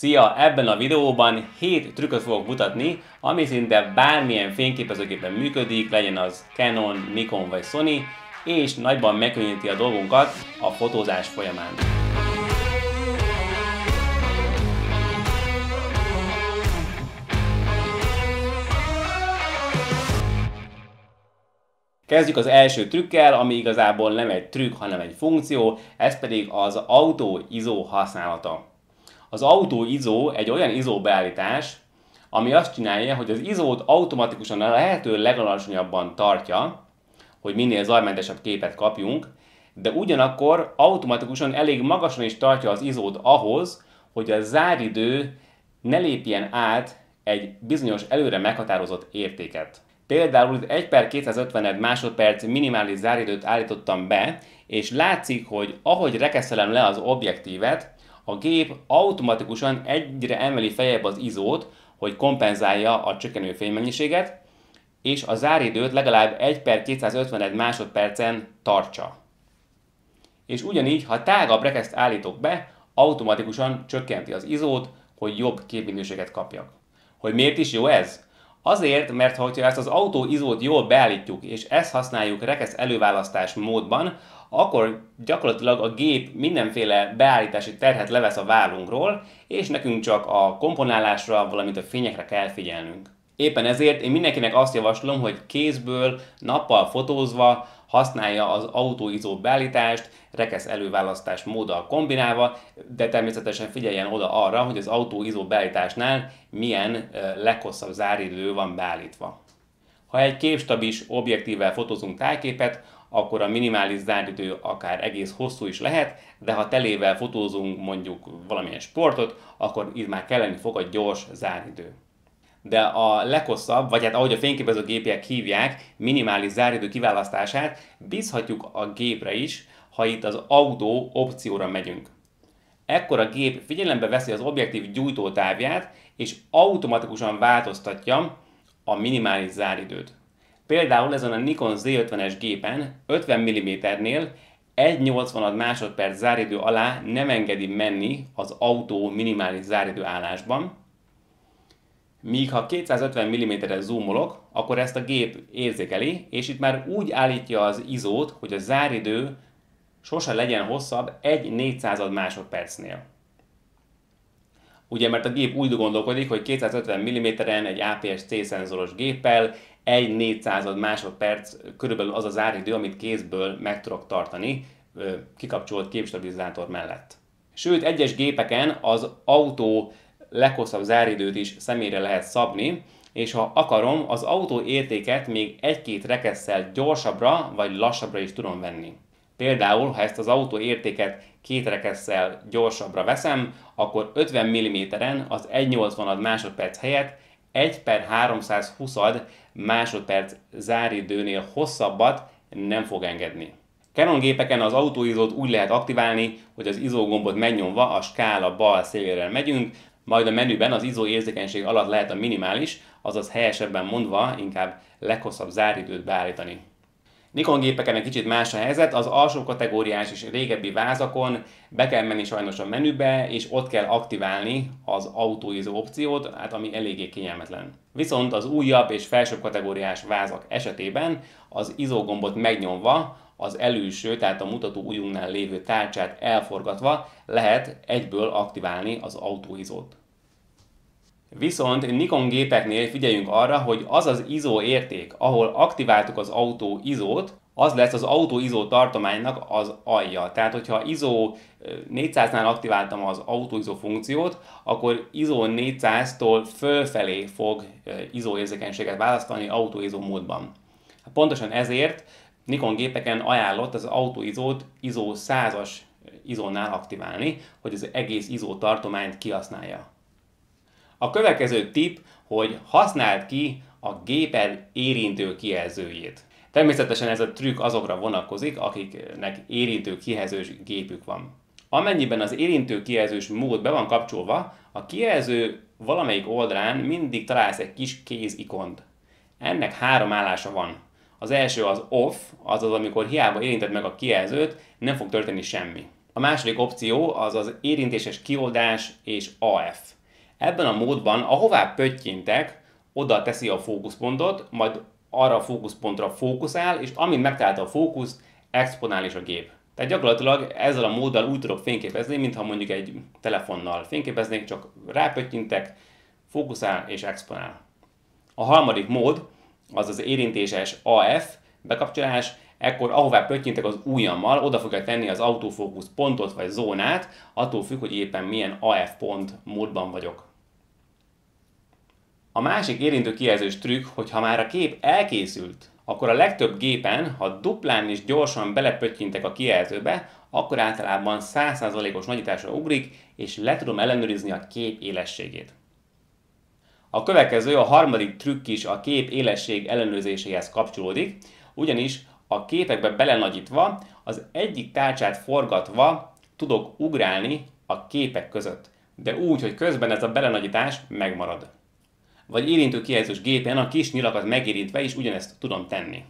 Szia! Ebben a videóban 7 trükköt fogok mutatni, ami szinte bármilyen fényképezőgépen működik, legyen az Canon, Nikon vagy Sony, és nagyban megkönnyíti a dolgunkat a fotózás folyamán. Kezdjük az első trükkel, ami igazából nem egy trükk, hanem egy funkció, ez pedig az Auto ISO használata. Az Auto ISO egy olyan ISO beállítás, ami azt csinálja, hogy az ISO-t automatikusan a lehető legalacsonyabban tartja, hogy minél zajmentesebb képet kapjunk, de ugyanakkor automatikusan elég magasan is tartja az ISO-t ahhoz, hogy a záridő ne lépjen át egy bizonyos előre meghatározott értéket. Például itt 1 per 250 másodperc minimális záridőt állítottam be, és látszik, hogy ahogy rekeszelem le az objektívet, a gép automatikusan egyre emeli fejebb az izót, hogy kompenzálja a csökkenő fénymennyiséget, és a záridőt legalább 1 per 250 másodpercen tartsa. És ugyanígy, ha tágabb rekeszt állítok be, automatikusan csökkenti az izót, hogy jobb képminőséget kapjak. Hogy miért is jó ez? Azért, mert ha ezt az autó izót jól beállítjuk, és ezt használjuk rekesz előválasztás módban, akkor gyakorlatilag a gép mindenféle beállítási terhet levesz a vállunkról, és nekünk csak a komponálásra, valamint a fényekre kell figyelnünk. Éppen ezért én mindenkinek azt javaslom, hogy kézből, nappal fotózva használja az autóizó beállítást, rekesz előválasztás móddal kombinálva, de természetesen figyeljen oda arra, hogy az autóizó beállításnál milyen leghosszabb záridő van beállítva. Ha egy képstabilis objektívvel fotózunk tájképet, akkor a minimális záridő akár egész hosszú is lehet, de ha telével fotózunk mondjuk valamilyen sportot, akkor itt már kelleni fog a gyors záridő de a leghosszabb, vagy hát ahogy a fényképezőgépek hívják, minimális záridő kiválasztását bízhatjuk a gépre is, ha itt az autó opcióra megyünk. Ekkor a gép figyelembe veszi az objektív gyújtótávját, és automatikusan változtatja a minimális záridőt. Például ezen a Nikon Z50-es gépen 50 mm-nél 1,80 másodperc záridő alá nem engedi menni az autó minimális záridő állásban, Míg ha 250 mm-re zoomolok, akkor ezt a gép érzékeli, és itt már úgy állítja az izót, hogy a záridő sose legyen hosszabb 1 400 másodpercnél. Ugye, mert a gép úgy gondolkodik, hogy 250 mm-en egy APS-C szenzoros géppel 1 400 másodperc körülbelül az a záridő, amit kézből meg tudok tartani kikapcsolt képstabilizátor mellett. Sőt, egyes gépeken az autó leghosszabb záridőt is személyre lehet szabni, és ha akarom, az autó értéket még egy-két rekesszel gyorsabbra vagy lassabbra is tudom venni. Például, ha ezt az autó értéket két rekesszel gyorsabbra veszem, akkor 50 mm-en az 1,80 másodperc helyett 1 per 320 másodperc záridőnél hosszabbat nem fog engedni. Canon gépeken az autóizót úgy lehet aktiválni, hogy az izó gombot megnyomva a skála bal szélére megyünk, majd a menüben az ISO érzékenység alatt lehet a minimális, azaz helyesebben mondva inkább leghosszabb záridőt beállítani. Nikon gépeken egy kicsit más a helyzet, az alsó kategóriás és régebbi vázakon be kell menni sajnos a menübe, és ott kell aktiválni az autóizó opciót, hát ami eléggé kényelmetlen. Viszont az újabb és felsőbb kategóriás vázak esetében az ISO gombot megnyomva az előső, tehát a mutató ujjunknál lévő tárcsát elforgatva lehet egyből aktiválni az autóizót. Viszont Nikon gépeknél figyeljünk arra, hogy az az ISO érték, ahol aktiváltuk az autó ISO-t, az lesz az autó ISO tartománynak az alja. Tehát, hogyha ISO 400-nál aktiváltam az autó ISO funkciót, akkor ISO 400-tól fölfelé fog ISO érzékenységet választani autó ISO módban. Pontosan ezért Nikon gépeken ajánlott az autó ISO-t ISO 100-as ISO-nál aktiválni, hogy az egész ISO tartományt kihasználja. A következő tip, hogy használd ki a géped érintő kijelzőjét. Természetesen ez a trükk azokra vonatkozik, akiknek érintő kijelzős gépük van. Amennyiben az érintő kijelzős mód be van kapcsolva, a kijelző valamelyik oldalán mindig találsz egy kis kéz ikont. Ennek három állása van. Az első az off, azaz amikor hiába érinted meg a kijelzőt, nem fog történni semmi. A második opció az az érintéses kioldás és AF. Ebben a módban, ahová pöttyintek, oda teszi a fókuszpontot, majd arra a fókuszpontra fókuszál, és amint megtalálta a fókuszt, exponál is a gép. Tehát gyakorlatilag ezzel a móddal úgy tudok fényképezni, mintha mondjuk egy telefonnal fényképeznék, csak rápöttyintek, fókuszál és exponál. A harmadik mód az az érintéses AF bekapcsolás, ekkor ahová pöttyintek az ujjammal, oda fogja tenni az autofókusz pontot vagy zónát, attól függ, hogy éppen milyen AF pont módban vagyok. A másik érintő kijelzős trükk, hogy ha már a kép elkészült, akkor a legtöbb gépen, ha duplán is gyorsan belepöttyintek a kijelzőbe, akkor általában 100%-os nagyításra ugrik, és le tudom ellenőrizni a kép élességét. A következő, a harmadik trükk is a kép élesség ellenőrzéséhez kapcsolódik, ugyanis a képekbe belenagyítva, az egyik tárcsát forgatva tudok ugrálni a képek között, de úgy, hogy közben ez a belenagyítás megmarad. Vagy érintő kijelzős gépen a kis nyilakat megérintve is ugyanezt tudom tenni.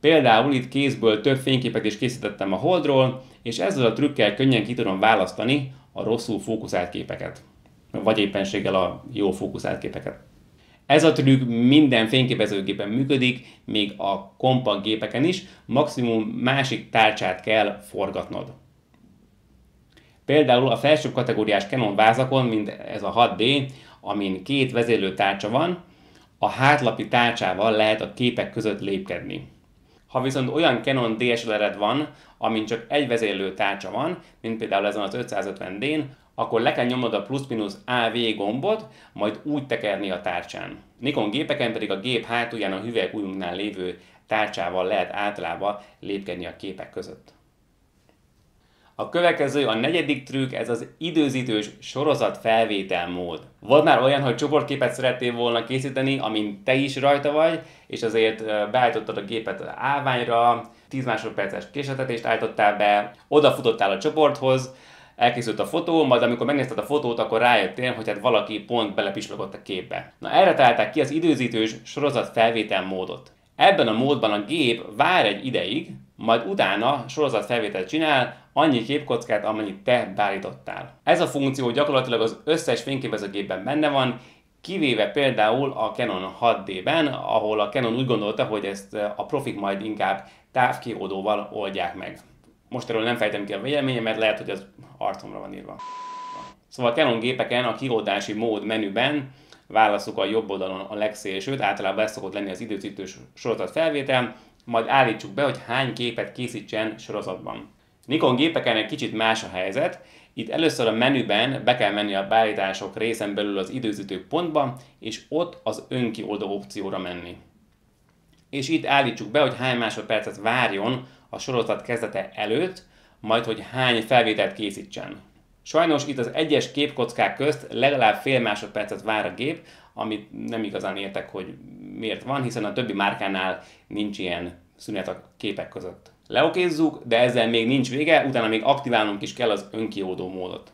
Például itt kézből több fényképet is készítettem a Holdról, és ezzel a trükkel könnyen ki tudom választani a rosszul fókuszált képeket. Vagy éppenséggel a jó fókuszált képeket. Ez a trükk minden fényképezőgépen működik, még a kompakt gépeken is, maximum másik tárcsát kell forgatnod. Például a felsőbb kategóriás Canon vázakon, mint ez a 6D, amin két vezérlő tárcsa van, a hátlapi tárcsával lehet a képek között lépkedni. Ha viszont olyan Canon DSLR-ed van, amin csak egy vezérlő tárcsa van, mint például ezen az 550D-n, akkor le kell nyomnod a plusz-minusz AV gombot, majd úgy tekerni a tárcsán. Nikon gépeken pedig a gép hátulján a hüvelykujjunknál lévő tárcsával lehet általában lépkedni a képek között. A következő, a negyedik trükk, ez az időzítős sorozat felvétel mód. Volt már olyan, hogy csoportképet szerettél volna készíteni, amin te is rajta vagy, és azért beállítottad a gépet állványra, 10 másodperces késletetést állítottál be, odafutottál a csoporthoz, elkészült a fotó, majd amikor megnézted a fotót, akkor rájöttél, hogy hát valaki pont belepislogott a képbe. Na erre találták ki az időzítős sorozat felvétel módot. Ebben a módban a gép vár egy ideig, majd utána sorozat felvételt csinál, annyi képkockát, amennyit te beállítottál. Ez a funkció gyakorlatilag az összes fényképezőgépben benne van, kivéve például a Canon 6D-ben, ahol a Canon úgy gondolta, hogy ezt a profik majd inkább távkiódóval oldják meg. Most erről nem fejtem ki a véleményemet, lehet, hogy az arcomra van írva. Szóval a Canon gépeken a kioldási mód menüben válaszuk a jobb oldalon a legszélsőt, általában ez szokott lenni az időcítős sorozat felvétel, majd állítsuk be, hogy hány képet készítsen sorozatban. Nikon gépeken egy kicsit más a helyzet, itt először a menüben be kell menni a beállítások részen belül az időzítő pontba, és ott az önkioldó opcióra menni. És itt állítsuk be, hogy hány másodpercet várjon a sorozat kezdete előtt, majd hogy hány felvételt készítsen. Sajnos itt az egyes képkockák közt legalább fél másodpercet vár a gép, amit nem igazán értek, hogy miért van, hiszen a többi márkánál nincs ilyen szünet a képek között. Leokézzuk, de ezzel még nincs vége, utána még aktiválnunk is kell az önkiódó módot.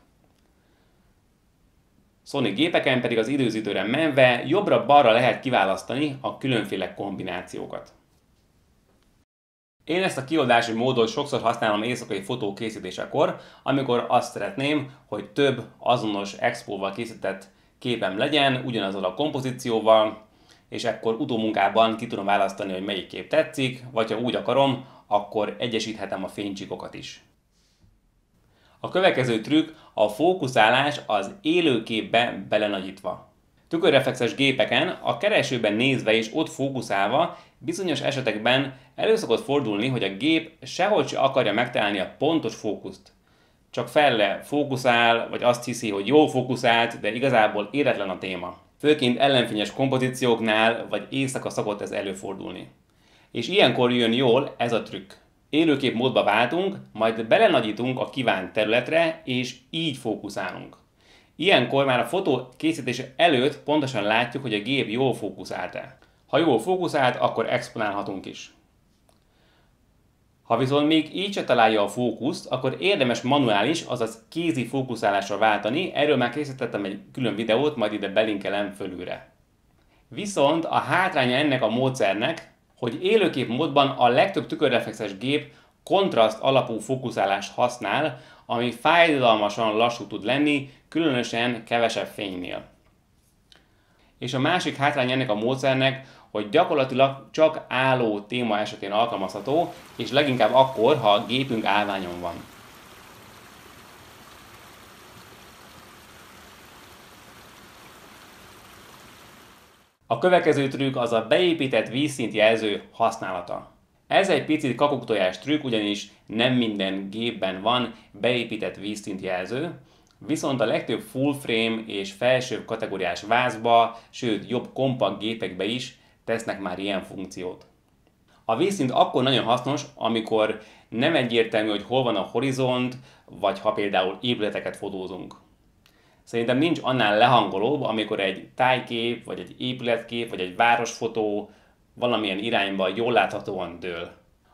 Sony gépeken pedig az időzítőre menve jobbra-balra lehet kiválasztani a különféle kombinációkat. Én ezt a kiadási módot sokszor használom éjszakai fotó készítésekor, amikor azt szeretném, hogy több azonos expóval készített képem legyen, ugyanazzal a kompozícióval, és ekkor utómunkában ki tudom választani, hogy melyik kép tetszik, vagy ha úgy akarom, akkor egyesíthetem a fénycsikokat is. A következő trükk a fókuszálás az élőképbe belenagyítva. Tükörreflexes gépeken a keresőben nézve és ott fókuszálva bizonyos esetekben elő szokott fordulni, hogy a gép sehogy se akarja megtalálni a pontos fókuszt. Csak felle fókuszál, vagy azt hiszi, hogy jól fókuszált, de igazából éretlen a téma. Főként ellenfényes kompozícióknál, vagy éjszaka szokott ez előfordulni. És ilyenkor jön jól ez a trükk. Élőkép módba váltunk, majd belenagyítunk a kívánt területre, és így fókuszálunk. Ilyenkor már a fotó készítése előtt pontosan látjuk, hogy a gép jól fókuszált-e. Ha jól fókuszált, akkor exponálhatunk is. Ha viszont még így se találja a fókuszt, akkor érdemes manuális, azaz kézi fókuszálásra váltani, erről már készítettem egy külön videót, majd ide belinkelem fölülre. Viszont a hátránya ennek a módszernek, hogy élőkép módban a legtöbb tükörreflexes gép kontraszt alapú fókuszálást használ, ami fájdalmasan lassú tud lenni, különösen kevesebb fénynél. És a másik hátrány ennek a módszernek, hogy gyakorlatilag csak álló téma esetén alkalmazható, és leginkább akkor, ha a gépünk állványon van. A következő trükk az a beépített vízszint jelző használata. Ez egy picit kakuktojás trükk, ugyanis nem minden gépben van beépített vízszint jelző, viszont a legtöbb full frame és felsőbb kategóriás vázba, sőt jobb kompakt gépekbe is tesznek már ilyen funkciót. A vízszint akkor nagyon hasznos, amikor nem egyértelmű, hogy hol van a horizont, vagy ha például épületeket fotózunk. Szerintem nincs annál lehangolóbb, amikor egy tájkép, vagy egy épületkép, vagy egy városfotó valamilyen irányba jól láthatóan dől.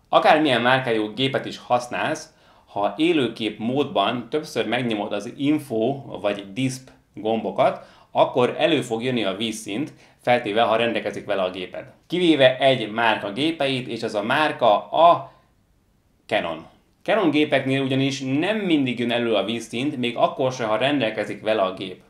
Akármilyen márkájú gépet is használsz, ha élőkép módban többször megnyomod az info vagy disp gombokat, akkor elő fog jönni a vízszint, feltéve, ha rendelkezik vele a géped. Kivéve egy márka gépeit, és az a márka a Canon. Canon gépeknél ugyanis nem mindig jön elő a vízszint, még akkor sem, ha rendelkezik vele a gép.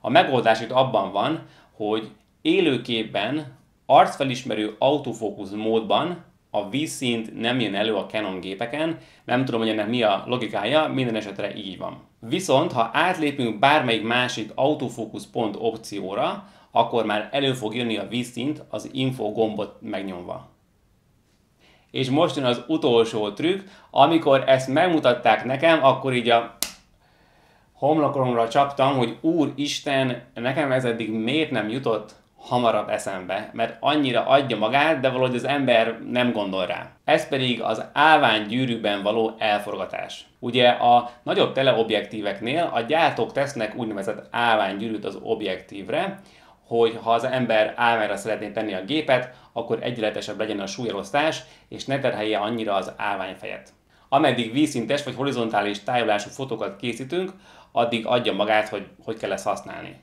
A megoldás itt abban van, hogy élőképben, arcfelismerő autofókusz módban a vízszint nem jön elő a Canon gépeken, nem tudom, hogy ennek mi a logikája, minden esetre így van. Viszont, ha átlépünk bármelyik másik autofókusz pont opcióra, akkor már elő fog jönni a vízszint az info gombot megnyomva. És most jön az utolsó trükk, amikor ezt megmutatták nekem, akkor így a homlokomra csaptam, hogy Úristen, nekem ez eddig miért nem jutott hamarabb eszembe, mert annyira adja magát, de valahogy az ember nem gondol rá. Ez pedig az gyűrűben való elforgatás. Ugye a nagyobb teleobjektíveknél a gyártók tesznek úgynevezett gyűrűt az objektívre, hogy ha az ember állványra szeretné tenni a gépet, akkor egyenletesebb legyen a súlyelosztás, és ne terhelje annyira az állványfejet. Ameddig vízszintes vagy horizontális tájolású fotókat készítünk, addig adja magát, hogy hogy kell ezt használni.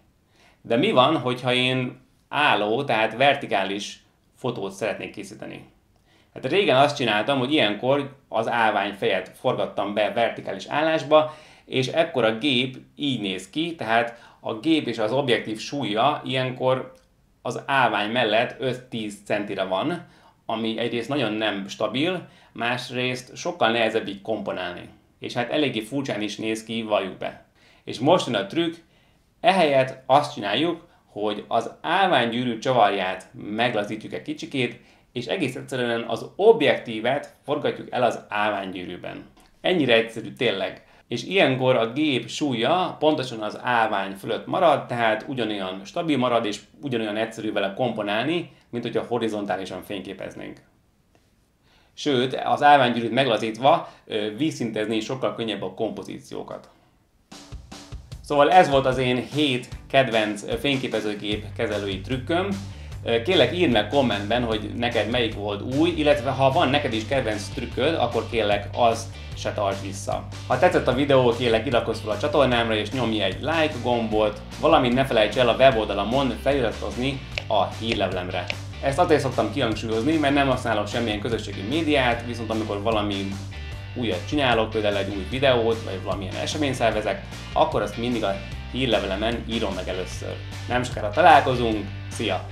De mi van, hogyha én álló, tehát vertikális fotót szeretnék készíteni? Hát régen azt csináltam, hogy ilyenkor az állványfejet forgattam be vertikális állásba, és ekkor a gép így néz ki, tehát a gép és az objektív súlya ilyenkor az állvány mellett 5-10 centire van, ami egyrészt nagyon nem stabil, másrészt sokkal nehezebb így komponálni. És hát eléggé furcsán is néz ki, valljuk be. És most jön a trükk, ehelyett azt csináljuk, hogy az állványgyűrű csavarját meglazítjuk egy kicsikét, és egész egyszerűen az objektívet forgatjuk el az állványgyűrűben. Ennyire egyszerű tényleg és ilyenkor a gép súlya pontosan az állvány fölött marad, tehát ugyanolyan stabil marad, és ugyanolyan egyszerű vele komponálni, mint hogyha horizontálisan fényképeznénk. Sőt, az állványgyűrűt meglazítva vízszintezni sokkal könnyebb a kompozíciókat. Szóval ez volt az én 7 kedvenc fényképezőgép kezelői trükköm. Kérlek írd meg kommentben, hogy neked melyik volt új, illetve ha van neked is kedvenc trükköd, akkor kérlek az se tarts vissza. Ha tetszett a videó, kérlek iratkozz fel a csatornámra és nyomj egy like gombot, valamint ne felejts el a weboldalamon feliratkozni a hírlevelemre. Ezt azért szoktam kihangsúlyozni, mert nem használok semmilyen közösségi médiát, viszont amikor valami újat csinálok, például egy új videót, vagy valamilyen eseményt szervezek, akkor azt mindig a hírlevelemen írom meg először. Nem sokára találkozunk, szia!